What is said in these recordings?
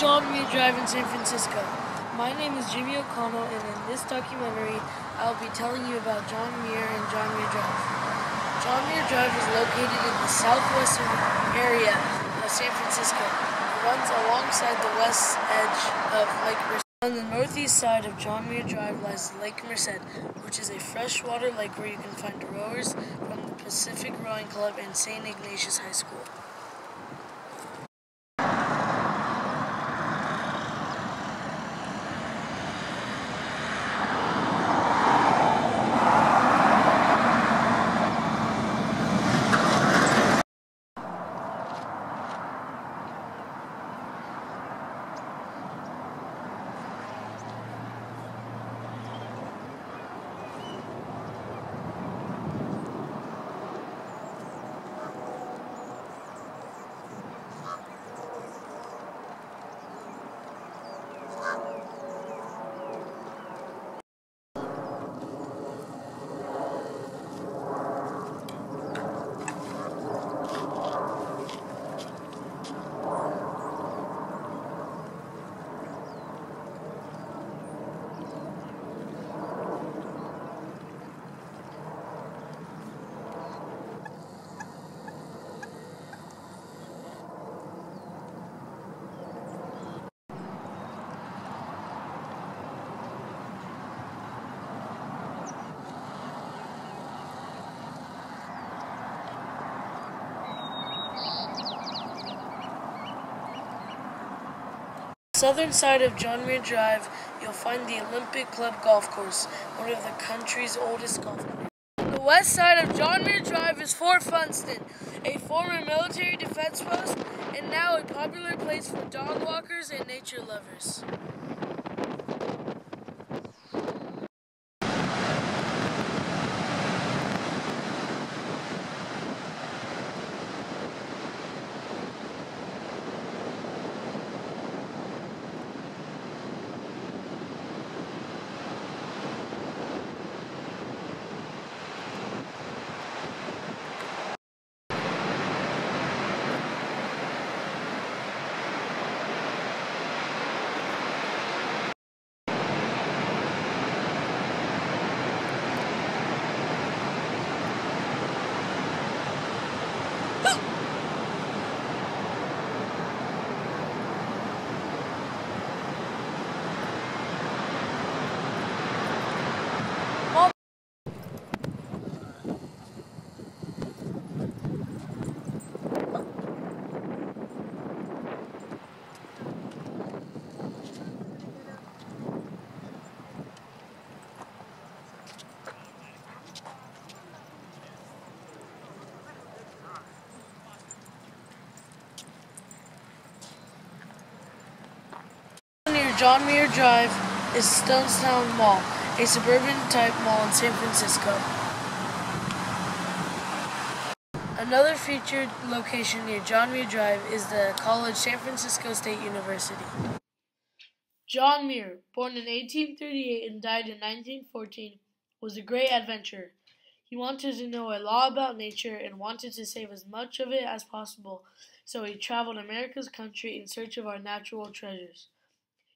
John Muir Drive in San Francisco. My name is Jimmy O'Connell, and in this documentary, I'll be telling you about John Muir and John Muir Drive. John Muir Drive is located in the southwestern area of San Francisco. It runs alongside the west edge of Lake Merced. On the northeast side of John Muir Drive lies Lake Merced, which is a freshwater lake where you can find rowers from the Pacific Rowing Club and St. Ignatius High School. Southern side of John Muir Drive, you'll find the Olympic Club Golf Course, one of the country's oldest golf courses. The west side of John Muir Drive is Fort Funston, a former military defense post and now a popular place for dog walkers and nature lovers. near John Muir Drive is Stonestown Mall, a suburban type mall in San Francisco. Another featured location near John Muir Drive is the college San Francisco State University. John Muir, born in 1838 and died in 1914, was a great adventurer. He wanted to know a lot about nature and wanted to save as much of it as possible, so he traveled America's country in search of our natural treasures.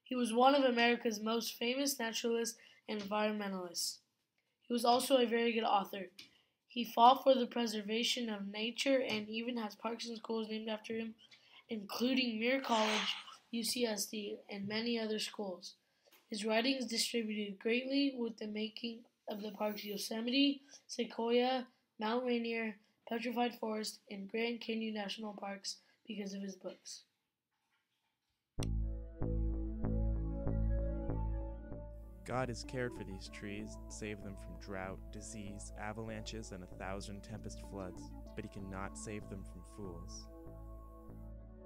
He was one of America's most famous naturalists and environmentalists. He was also a very good author. He fought for the preservation of nature and even has parks and schools named after him, including Muir College, UCSD, and many other schools. His writings distributed greatly with the making of the parks Yosemite, Sequoia, Mount Rainier, Petrified Forest, and Grand Canyon National Parks because of his books. God has cared for these trees, saved them from drought, disease, avalanches, and a thousand tempest floods, but he cannot save them from fools.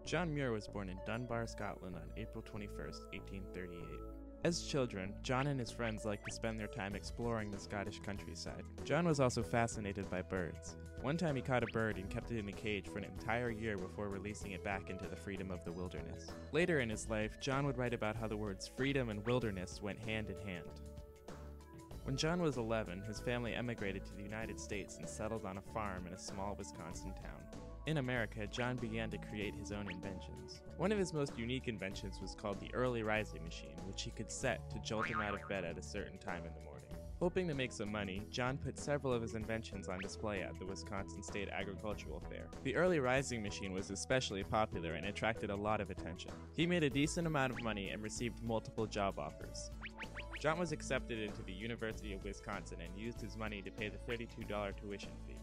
John Muir was born in Dunbar, Scotland on April 21, 1838. As children, John and his friends liked to spend their time exploring the Scottish countryside. John was also fascinated by birds. One time he caught a bird and kept it in a cage for an entire year before releasing it back into the freedom of the wilderness. Later in his life, John would write about how the words freedom and wilderness went hand in hand. When John was 11, his family emigrated to the United States and settled on a farm in a small Wisconsin town. In America, John began to create his own inventions. One of his most unique inventions was called the early rising machine, which he could set to jolt him out of bed at a certain time in the morning. Hoping to make some money, John put several of his inventions on display at the Wisconsin State Agricultural Fair. The early rising machine was especially popular and attracted a lot of attention. He made a decent amount of money and received multiple job offers. John was accepted into the University of Wisconsin and used his money to pay the $32 tuition fee.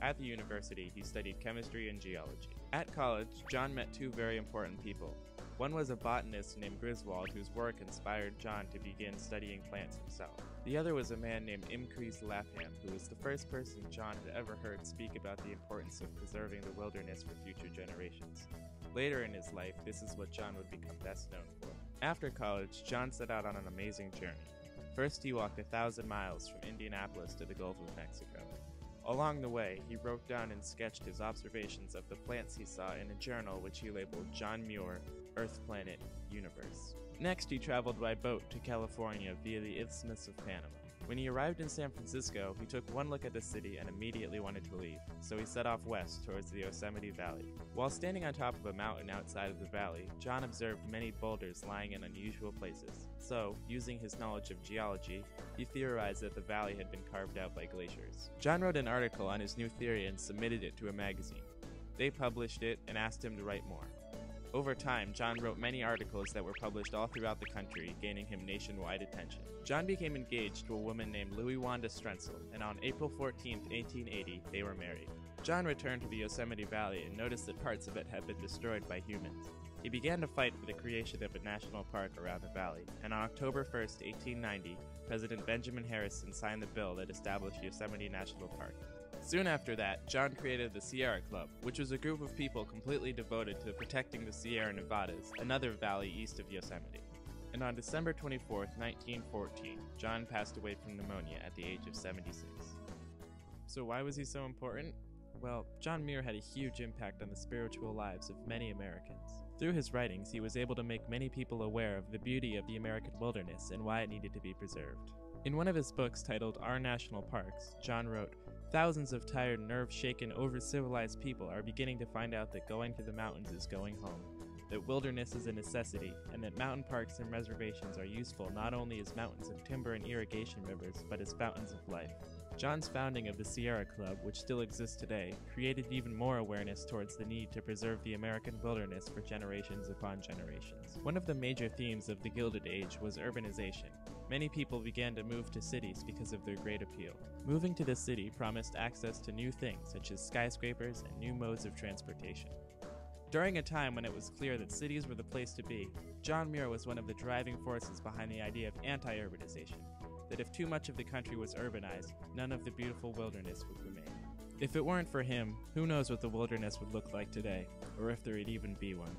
At the university, he studied chemistry and geology. At college, John met two very important people. One was a botanist named Griswold, whose work inspired John to begin studying plants himself. The other was a man named Increase Lapham, who was the first person John had ever heard speak about the importance of preserving the wilderness for future generations. Later in his life, this is what John would become best known for. After college, John set out on an amazing journey. First, he walked a thousand miles from Indianapolis to the Gulf of Mexico. Along the way, he wrote down and sketched his observations of the plants he saw in a journal which he labeled John Muir, Earth Planet, Universe. Next, he traveled by boat to California via the Isthmus of Panama. When he arrived in San Francisco, he took one look at the city and immediately wanted to leave, so he set off west towards the Yosemite Valley. While standing on top of a mountain outside of the valley, John observed many boulders lying in unusual places. So, using his knowledge of geology, he theorized that the valley had been carved out by glaciers. John wrote an article on his new theory and submitted it to a magazine. They published it and asked him to write more. Over time, John wrote many articles that were published all throughout the country, gaining him nationwide attention. John became engaged to a woman named Louisa Wanda Strentzel, and on April 14, 1880, they were married. John returned to the Yosemite Valley and noticed that parts of it had been destroyed by humans. He began to fight for the creation of a national park around the valley, and on October 1, 1890, President Benjamin Harrison signed the bill that established Yosemite National Park. Soon after that, John created the Sierra Club, which was a group of people completely devoted to protecting the Sierra Nevadas, another valley east of Yosemite. And on December 24, 1914, John passed away from pneumonia at the age of 76. So, why was he so important? Well, John Muir had a huge impact on the spiritual lives of many Americans. Through his writings, he was able to make many people aware of the beauty of the American wilderness and why it needed to be preserved. In one of his books titled Our National Parks, John wrote, Thousands of tired, nerve shaken, over civilized people are beginning to find out that going to the mountains is going home, that wilderness is a necessity, and that mountain parks and reservations are useful not only as mountains of timber and irrigation rivers, but as fountains of life. John's founding of the Sierra Club, which still exists today, created even more awareness towards the need to preserve the American wilderness for generations upon generations. One of the major themes of the Gilded Age was urbanization, Many people began to move to cities because of their great appeal. Moving to the city promised access to new things such as skyscrapers and new modes of transportation. During a time when it was clear that cities were the place to be, John Muir was one of the driving forces behind the idea of anti urbanization that if too much of the country was urbanized, none of the beautiful wilderness would remain. If it weren't for him, who knows what the wilderness would look like today, or if there'd even be one.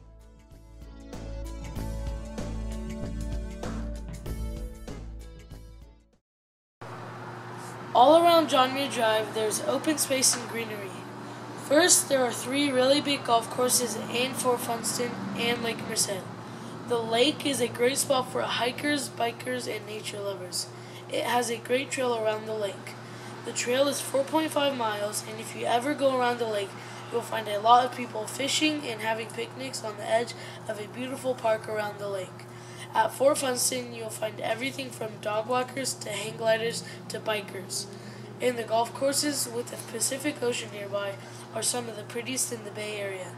All around John Muir Drive, there's open space and greenery. First, there are three really big golf courses in Fort Funston and Lake Merced. The lake is a great spot for hikers, bikers, and nature lovers. It has a great trail around the lake. The trail is 4.5 miles, and if you ever go around the lake, you'll find a lot of people fishing and having picnics on the edge of a beautiful park around the lake. At Fort Funston, you'll find everything from dog walkers to hang gliders to bikers. And the golf courses with the Pacific Ocean nearby are some of the prettiest in the Bay Area.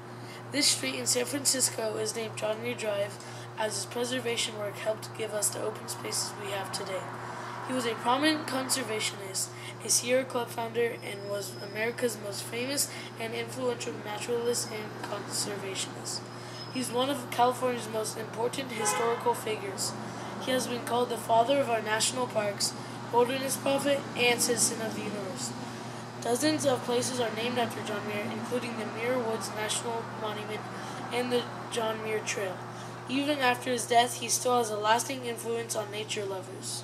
This street in San Francisco is named John Muir Drive as his preservation work helped give us the open spaces we have today. He was a prominent conservationist, a Sierra Club founder, and was America's most famous and influential naturalist and conservationist. He's one of California's most important historical figures. He has been called the father of our national parks, wilderness prophet, and citizen of the universe. Dozens of places are named after John Muir, including the Muir Woods National Monument and the John Muir Trail. Even after his death, he still has a lasting influence on nature lovers.